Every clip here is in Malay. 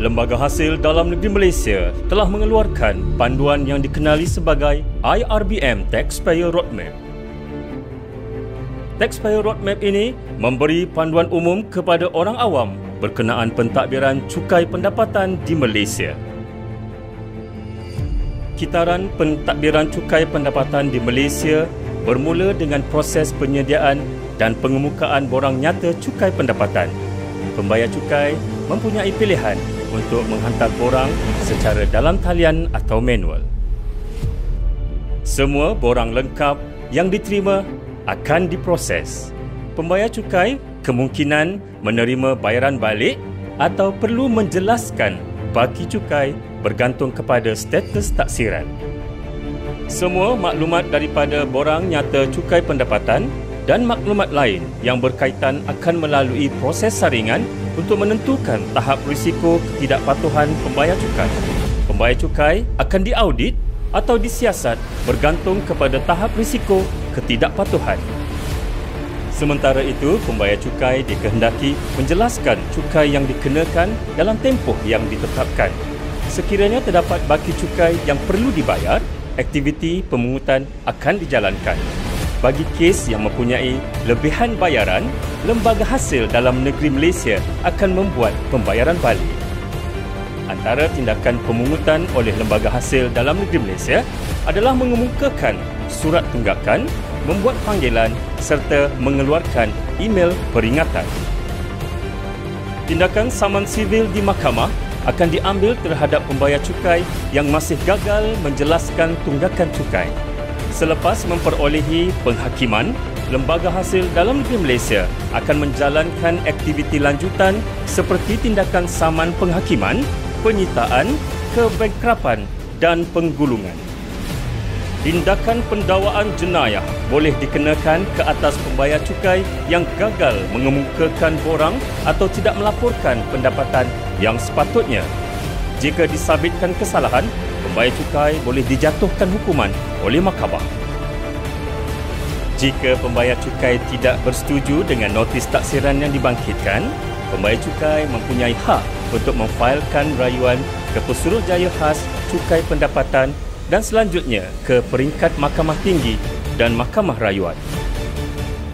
Lembaga Hasil Dalam Negeri Malaysia telah mengeluarkan panduan yang dikenali sebagai IRBM Taxpayer Roadmap. Taxpayer Roadmap ini memberi panduan umum kepada orang awam berkenaan pentadbiran cukai pendapatan di Malaysia. Kitaran pentadbiran cukai pendapatan di Malaysia bermula dengan proses penyediaan dan pengemukaan borang nyata cukai pendapatan. Pembayar cukai mempunyai pilihan untuk menghantar borang secara dalam talian atau manual. Semua borang lengkap yang diterima akan diproses. Pembayar cukai kemungkinan menerima bayaran balik atau perlu menjelaskan baki cukai bergantung kepada status taksiran. Semua maklumat daripada borang nyata cukai pendapatan dan maklumat lain yang berkaitan akan melalui proses saringan untuk menentukan tahap risiko ketidakpatuhan pembayar cukai. Pembayar cukai akan diaudit atau disiasat bergantung kepada tahap risiko ketidakpatuhan. Sementara itu, pembayar cukai dikehendaki menjelaskan cukai yang dikenakan dalam tempoh yang ditetapkan. Sekiranya terdapat baki cukai yang perlu dibayar, aktiviti pemungutan akan dijalankan bagi kes yang mempunyai lebihan bayaran, Lembaga Hasil Dalam Negeri Malaysia akan membuat pembayaran balik. Antara tindakan pemungutan oleh Lembaga Hasil Dalam Negeri Malaysia adalah mengemukakan surat tunggakan, membuat panggilan serta mengeluarkan email peringatan. Tindakan saman sivil di mahkamah akan diambil terhadap pembayar cukai yang masih gagal menjelaskan tunggakan cukai. Selepas memperolehi penghakiman, Lembaga Hasil Dalam Negeri Malaysia akan menjalankan aktiviti lanjutan seperti tindakan saman penghakiman, penyitaan, kebankrapan dan penggulungan. Tindakan pendawaan jenayah boleh dikenakan ke atas pembayar cukai yang gagal mengemukakan borang atau tidak melaporkan pendapatan yang sepatutnya. Jika disabitkan kesalahan, pembayar cukai boleh dijatuhkan hukuman oleh mahkamah. Jika pembayar cukai tidak bersetuju dengan notis taksiran yang dibangkitkan, pembayar cukai mempunyai hak untuk memfailkan rayuan ke Pesuruhjaya Khas Cukai Pendapatan dan selanjutnya ke peringkat Mahkamah Tinggi dan Mahkamah Rayuan.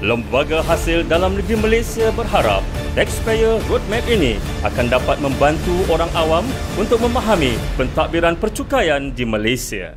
Lembaga Hasil Dalam Negeri Malaysia berharap Taxpayer Roadmap ini akan dapat membantu orang awam untuk memahami pentadbiran percukaian di Malaysia.